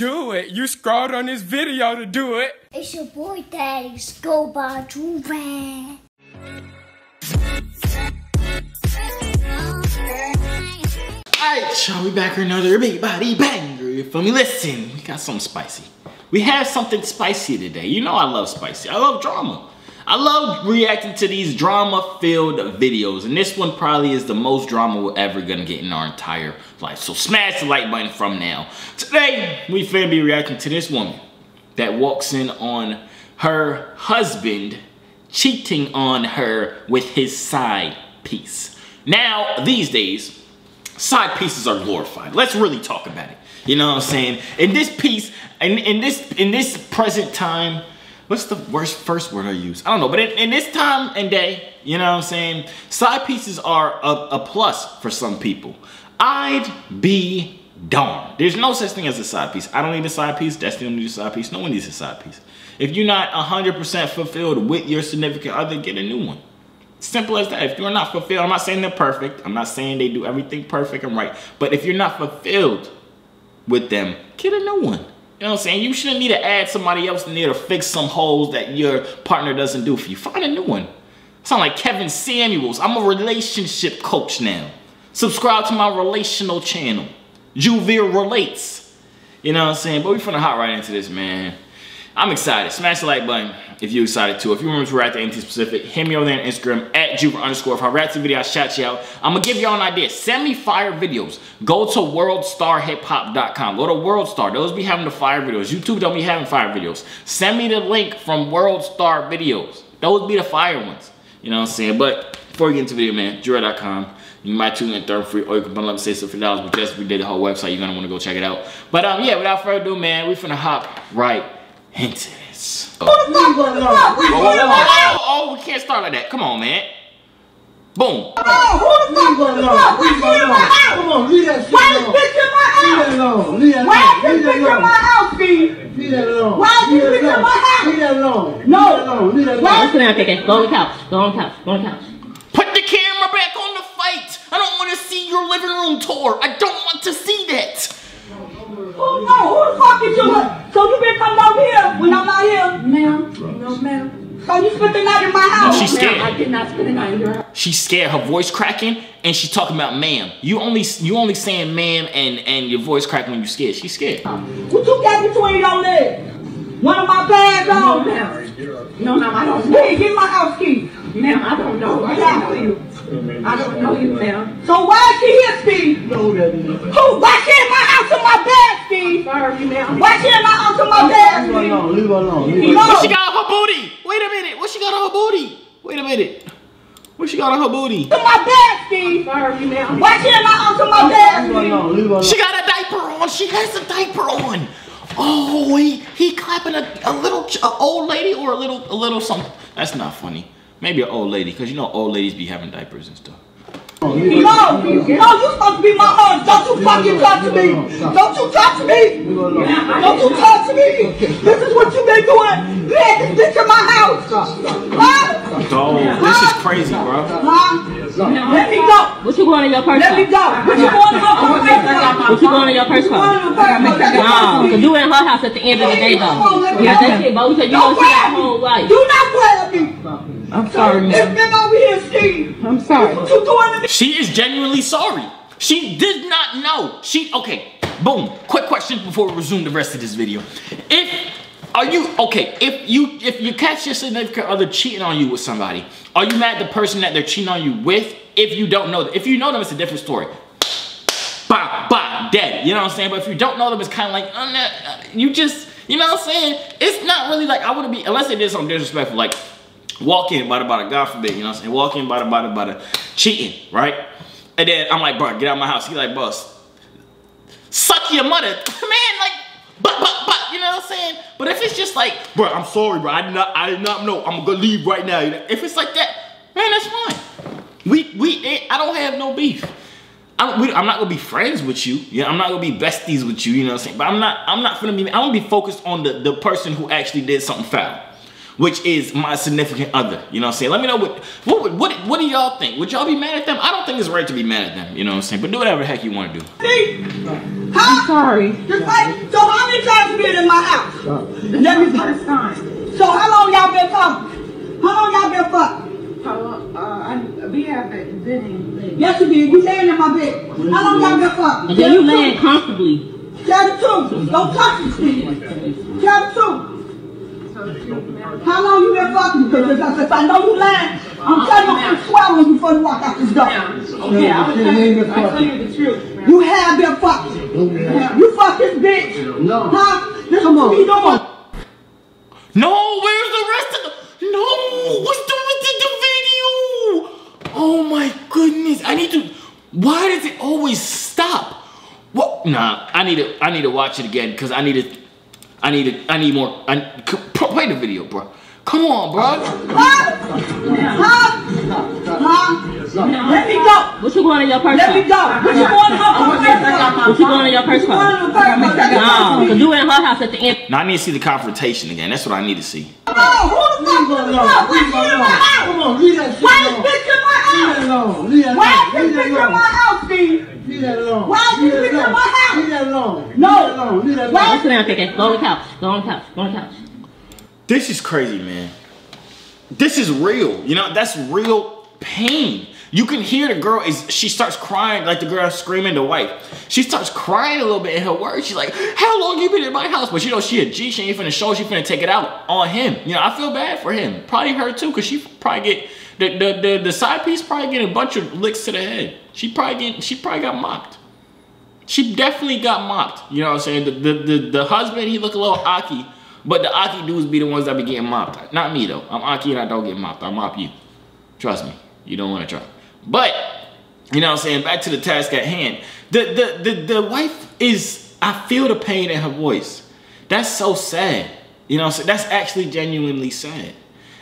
Do it. You scrolled on this video to do it. It's your boy Daddy Scuba Juve. Alright, y'all, we back for another Big Body Banger. You feel me? Listen, we got something spicy. We have something spicy today. You know I love spicy. I love drama. I love reacting to these drama-filled videos, and this one probably is the most drama we're ever gonna get in our entire life. So smash the like button from now. Today, we finna be reacting to this woman that walks in on her husband cheating on her with his side piece. Now, these days, side pieces are glorified. Let's really talk about it. You know what I'm saying? In this piece, in, in this in this present time, what's the worst first word I use? I don't know, but in, in this time and day, you know what I'm saying? Side pieces are a, a plus for some people. I'd be darned. There's no such thing as a side piece. I don't need a side piece. Destiny don't need a side piece. No one needs a side piece. If you're not 100% fulfilled with your significant other, get a new one. Simple as that. If you're not fulfilled, I'm not saying they're perfect. I'm not saying they do everything perfect and right. But if you're not fulfilled with them, get a new one. You know what I'm saying? You shouldn't need to add somebody else in there to fix some holes that your partner doesn't do for you. Find a new one. Sound like Kevin Samuels. I'm a relationship coach now. Subscribe to my relational channel. Joovier Relates. You know what I'm saying? But we finna hop right into this, man. I'm excited. Smash the like button if you're excited too. If you want to react to anything specific, hit me over there on Instagram at Joovier underscore. If I react to a video, I shout you out. I'm gonna give y'all an idea. Send me fire videos. Go to worldstarhiphop.com. Go to Worldstar. Those be having the fire videos. YouTube don't be having fire videos. Send me the link from Worldstar videos. Those be the fire ones. You know what I'm saying? But before we get into the video, man, Joovier.com. You might tune in third free or you can bundle up and say so for dollars, but just we did the whole website. You're gonna want to go check it out. But um, yeah, without further ado, man, we finna hop right into this. Oh, we can't start like that. Come on, man. Boom. Oh, who the fuck? Who the fuck? Why she in my house? Come on, leave that shit Why alone. bitch in my house? Leave that Why alone. is Leave that alone. Steve? Why is this in my house? Alone. No. The the the. Put the camera back on the fight. I don't want to see your living room tour. I don't want to see that. Who no? Who the fuck is you? So you been coming over here when I'm not here? Ma'am. No, ma'am. So you spent the night in my house? She's Ma'am, scared. I did not spend the night in your house. She's scared. Her voice cracking, and she's talking about ma'am. You only you only saying ma'am and and your voice cracking when you scared. She's scared. Um, what you got between your legs? One of my bags No, ma'am. No, ma'am, I don't know. Hey, get my house key. Ma'am, I don't know. I don't know you. I don't know you, ma'am. So why is she here, Steve? You know who that is. Who? Why she in my house in my bag, Steve? Sorry, ma'am. Why she in my house in my bag, Leave her alone. Leave her alone. Leave her alone. What she got on her booty? Wait a minute. What she got on her booty? Wait a minute. What she got on her booty? In my bag, Steve. Sorry, ma'am. Why she in my house in my bag, Leave her Steve? alone. Leave alone. She got a diaper on. She has a diaper on. Oh, he he clapping a, a little a old lady or a little a little something. That's not funny. Maybe an old lady, cause you know old ladies be having diapers and stuff. No, no, you supposed to be my husband. Don't you fucking touch me. Don't you touch me. Leave her alone. Don't you touch me. This is what you been doing. You had this bitch in my house. Huh? Oh, this is crazy, bro. Huh? Let me go. What you going in your purse Let me go. What you want to go for? What you going in your purse for? No, because you in her house at the end of the day, though. Yeah, that shit, but we said you know she got a whole life. Do not play with me. I'm sorry, It's ma'am. been over here, Steve. I'm sorry. What you doing to me? She is genuinely sorry. She did not know. She okay. Boom. Quick question before we resume the rest of this video. If are you okay? If you if you catch your significant other cheating on you with somebody, are you mad at the person that they're cheating on you with? If you don't know them, if you know them, it's a different story. Bah, bah, dead. You know what I'm saying? But if you don't know them, it's kind of like uh, uh, you just, you know what I'm saying? It's not really like I wouldn't be unless they did something disrespectful, like walk in, bada bada, God forbid, you know what I'm saying? Walk in, bada bada bada, cheating, right? And then I'm like, bro, get out of my house. He like, boss, suck your mother, man. Like, but but but, you know what I'm saying? But if it's just like, bro, I'm sorry, bro, I did not, I did not know. I'm gonna leave right now. If it's like that, man, that's fine. We we, eh, I don't have no beef. I'm, we, I'm not gonna be friends with you. Yeah, I'm not gonna be besties with you. You know what I'm saying? But I'm not. I'm not gonna be. I'm gonna be focused on the the person who actually did something foul, which is my significant other. You know what I'm saying? Let me know what what what what do y'all think? Would y'all be mad at them? I don't think it's right to be mad at them. You know what I'm saying? But do whatever the heck you want to do. Steve? I'm Huh? sorry. Just like, so how many times you been in my Let me first time. So how long y'all been talking? How long y'all been fucking? How long, uh, I, we have been bidding. Yes, you did. You laying in my bed. How long y'all been fucking? And then you laying comfortably. Tell the truth. Don't touch me, Steve. Tell the truth. How long you been fucking? Because if I- if I know you lying, I'm telling you, I'm swallowing you before you walk out this door. Okay, I was telling you, I tell you the truth. You have been fucking. You fuck this bitch. No. Huh? This Come on. you doing? No, where's the rest of the? No, what's the rest of the video? Oh my goodness, I need to. Why does it always stop? What? Nah, I need to. I need to watch it again because I need to. I need to. I need more. I c- play the video, bro. Come on, bro. Huh? Huh? Huh? Let me go. What you going in your purse Let me go. What you going to my What you going in your purse for? No, because you in her house at the end. Now I need to see the confrontation again. That's what I need to see. Oh, who the fuck Leave was that the alone. fuck? Why Leave in my house? Come on, leave that shit Why alone. this bitch in my house? Leave that Why alone. is Leave this that in my house, Steve? Leave that alone. Why is Leave this that in my house? Leave that alone. No. Leave that alone. Leave that Why alone. Go sit down, KK. Go on the couch. Go on the couch. Go on the couch. This is crazy, man. This is real. You know, that's real pain. You can hear the girl is she starts crying like the girl screaming the wife. She starts crying a little bit in her words. She's like, "How long you been in my house?" But you know she a G. She ain't finna show. She finna take it out on him. You know I feel bad for him. Probably her too, cause she probably get the the the, the side piece probably getting a bunch of licks to the head. She probably get she probably got mocked. She definitely got mopped. You know what I'm saying? The the the, the husband he look a little Aki, but the Aki dudes be the ones that be getting mopped. Not me though. I'm Aki and I don't get mopped. I mop you. Trust me. You don't want to try. But you know what I'm saying? Back to the task at hand. The the the the wife is. I feel the pain in her voice. That's so sad. You know, what I'm saying? that's actually genuinely sad.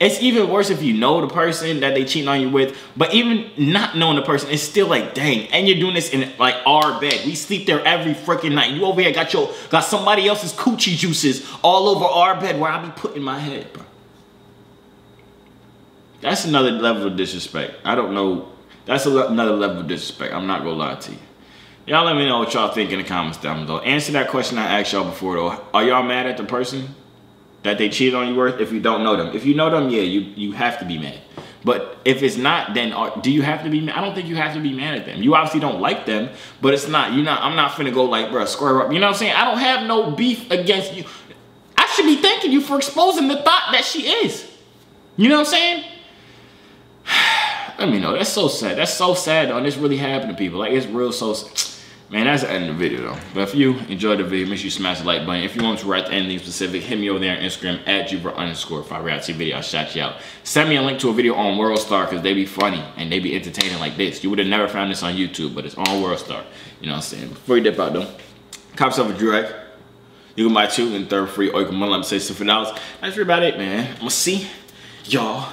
It's even worse if you know the person that they cheating on you with, but even not knowing the person, it's still like, dang, and you're doing this in like our bed. We sleep there every freaking night. You over here got your got somebody else's coochie juices all over our bed where I be putting my head, bro. That's another level of disrespect. I don't know. That's le- another level of disrespect. I'm not gonna lie to you. Y'all let me know what y'all think in the comments down below. Answer that question I asked y'all before though. Are y'all mad at the person that they cheated on you with if you don't know them? If you know them, yeah, you, you have to be mad. But if it's not, then are, do you have to be mad? I don't think you have to be mad at them. You obviously don't like them, but it's not, you're not, I'm not finna go like, bro, square up. You know what I'm saying? I don't have no beef against you. I should be thanking you for exposing the thought that she is. You know what I'm saying? Let me know. That's so sad. That's so sad. And this really happened to people. Like, it's real so sad. Man, that's the end of the video, though. But if you enjoyed the video, make sure you smash the like button. If you want to write anything specific, hit me over there on Instagram at Joovier underscore. If I react to your video, I'll shout you out. Send me a link to a video on Worldstar because they be funny and they be entertaining like this. You would have never found this on YouTube, but it's on Worldstar. You know what I'm saying? Before you dip out, though, cop yourself a Drag. You can buy two and third free, or you can bundle up say something dollars. That's about it, man. I'm gonna see y'all